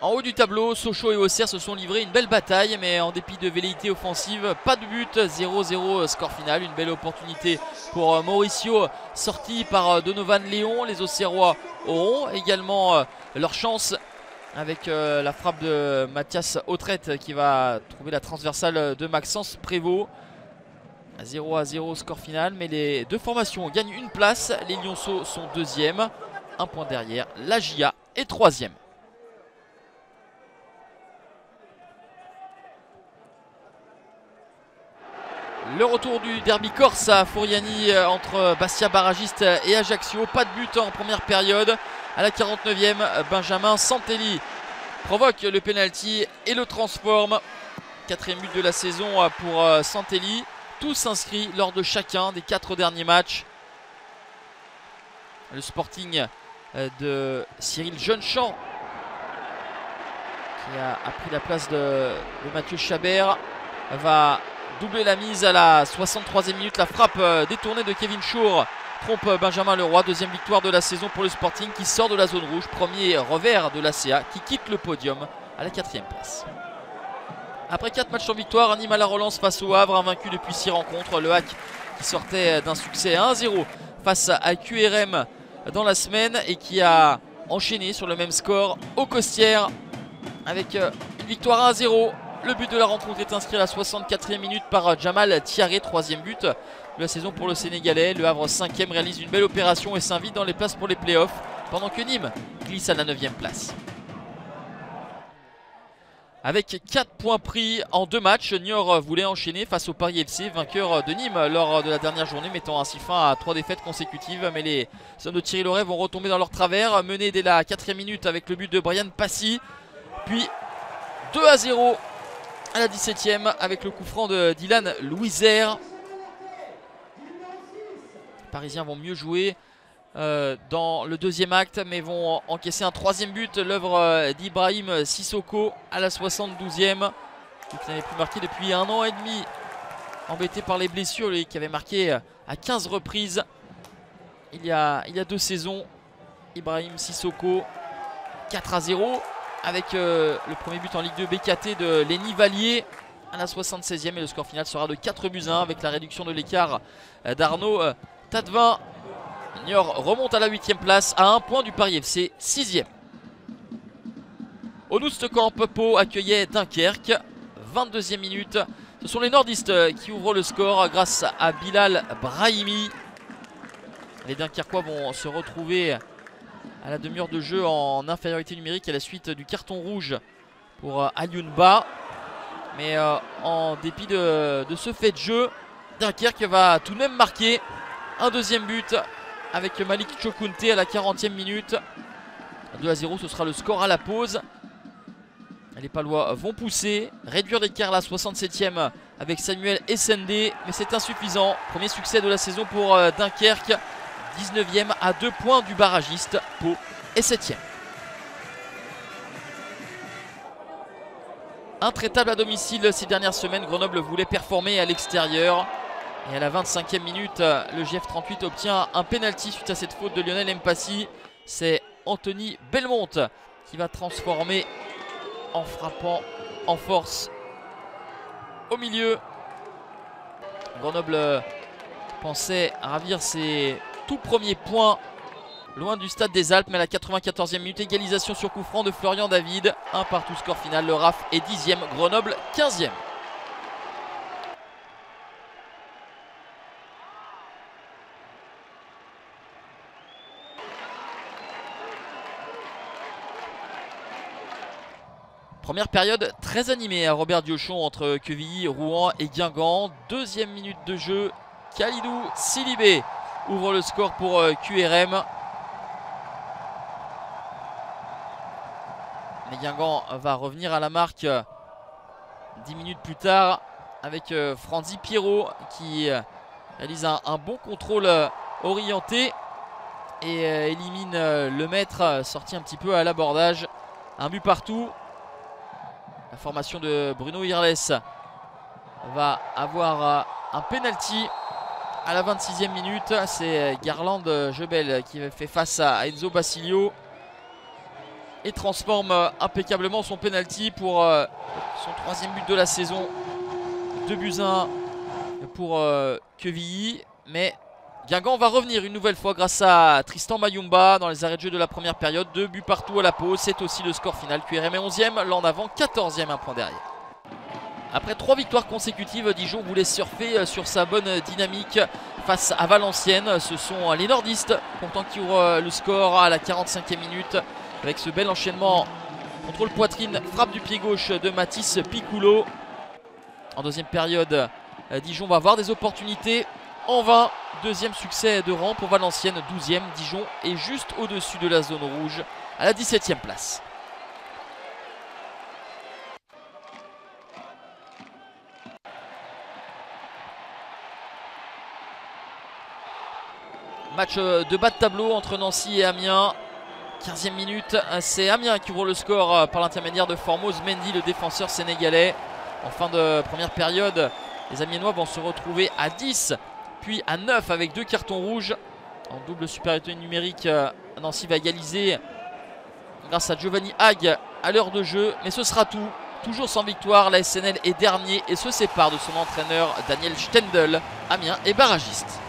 En haut du tableau, Sochaux et Auxerre se sont livrés une belle bataille, mais en dépit de velléité offensive, pas de but, 0-0 score final. Une belle opportunité pour euh, Mauricio, sorti par euh, Donovan Léon. Les Auxerrois auront également euh, leur chance avec la frappe de Mathias Autrette qui va trouver la transversale de Maxence Prévost. 0 à 0 score final, mais les deux formations gagnent une place. Les Lyonceaux sont deuxième, un point derrière. La GIA est troisième. Le retour du derby corse à Fouriani euh, entre Bastia Barragiste et Ajaccio. Pas de but en première période. À la 49e, Benjamin Santelli provoque le penalty et le transforme. Quatrième but de la saison euh, pour euh, Santelli. Tous s'inscrits lors de chacun des quatre derniers matchs. Le sporting de Cyril Jeunechamp qui a, pris la place de Mathieu Chabert va doubler la mise à la 63e minute. La frappe euh, détournée de Kevin Shore trompe euh, Benjamin Leroy. Deuxième victoire de la saison pour le Sporting qui sort de la zone rouge. Premier revers de l'ACA qui quitte le podium à la quatrième place. Après 4 matchs en victoire, à la relance face au Havre, invaincu depuis 6 rencontres. Le Hack qui sortait d'un succès 1-0 face à QRM dans la semaine et qui a enchaîné sur le même score au Costière avec euh, une victoire 1-0 le but de la rencontre est inscrit à la 64e minute par Jamal Thiaré, troisième but de la saison pour le Sénégalais. Le Havre 5e réalise une belle opération et s'invite dans les places pour les playoffs pendant que Nîmes glisse à la 9e place. Avec 4 points pris en deux matchs, Niort voulait enchaîner face au Paris FC, vainqueur de Nîmes lors de la dernière journée, mettant ainsi fin à trois défaites consécutives. Mais les hommes de Thierry Loret vont retomber dans leur travers, menés dès la 4 minute avec le but de Brian Passy. Puis 2 à 0 à la 17ème avec le coup franc de Dylan Louisère. Les Parisiens vont mieux jouer euh, dans le deuxième acte mais vont encaisser un troisième but. L'œuvre euh, d'Ibrahim Sissoko à la 72e. Qui n'avait plus marqué depuis un an et demi. Embêté par les blessures, qui avait marqué euh, à 15 reprises il y a, il y a deux saisons. Ibrahim Sissoko 4 à 0 avec euh, le premier but en Ligue 2 BKT de Lenny Valier à la 76e et le score final sera de 4 buts 1 avec la réduction de l'écart euh, d'Arnaud euh, Tadevin. Niort remonte à la 8 place à 1 point du Paris FC 6e. Camp Pau accueillait Dunkerque 22e minute. Ce sont les nordistes qui ouvrent le score grâce à Bilal Brahimi. Les Dunkerquois vont se retrouver à la demi-heure de jeu en infériorité numérique à la suite du carton rouge pour euh, Ayunba. Mais euh, en dépit de, ce fait de jeu, Dunkerque va tout de même marquer un deuxième but avec Malik Chokunte à la 40e minute. 2 à 0, ce sera le score à la pause. Les Palois vont pousser, réduire l'écart à la 67e avec Samuel Essendé, mais c'est insuffisant. Premier succès de la saison pour euh, Dunkerque. 19e à 2 points du barragiste. Pau est 7e. Intraitable à domicile ces dernières semaines, Grenoble voulait performer à l'extérieur. Et à la 25e minute, le GF38 obtient un penalty suite à cette faute de Lionel Mpassi. C'est Anthony Belmont qui va transformer en frappant en force au milieu. Grenoble pensait ravir ses tout premier point loin du stade des Alpes. Mais à la 94e minute, égalisation sur coup franc de Florian David. Un partout score final. Le RAF est 10e, Grenoble 15e. Première période très animée à Robert Diochon entre Quevilly, Rouen et Guingamp. Deuxième minute de jeu, Khalidou Silibé ouvre le score pour euh, QRM. Mais Guingamp va revenir à la marque 10 euh, minutes plus tard avec euh, Franzi Pierrot qui réalise un, bon contrôle orienté et élimine le maître sorti un petit peu à l'abordage. Un but partout. La formation de Bruno Irles va avoir un penalty à la 26e minute. C'est Garland Jebel qui fait face à Enzo Basilio. et transforme impeccablement son penalty pour son troisième but de la saison. 2 buts 1 pour Quevilly. Mais Guingamp va revenir une nouvelle fois grâce à Tristan Mayumba dans les arrêts de jeu de la première période. Deux buts partout à la pause. C'est aussi le score final. QRM est 11e, l'en avant 14e, un point derrière. Après trois victoires consécutives, Dijon voulait surfer sur sa bonne dynamique face à Valenciennes. Ce sont les nordistes pourtant qui ouvrent le score à la 45e minute avec ce bel enchaînement. Contrôle poitrine, frappe du pied gauche de Mathis Piccolo. En deuxième période, Dijon va avoir des opportunités en vain. Deuxième succès de rang pour Valenciennes, 12e. Dijon est juste au-dessus de la zone rouge à la 17e place. Match de bas de tableau entre Nancy et Amiens. 15e minute, c'est Amiens qui ouvre le score par l'intermédiaire de Formose Mendy, le défenseur sénégalais. En fin de première période, les Amiennois vont se retrouver à 10 puis à 9 avec deux cartons rouges. En double supériorité numérique, euh, Nancy va égaliser grâce à Giovanni Hague à l'heure de jeu. Mais ce sera tout. Toujours sans victoire, la SNL est dernier et se sépare de son entraîneur Daniel Stendel. Amiens est barragiste.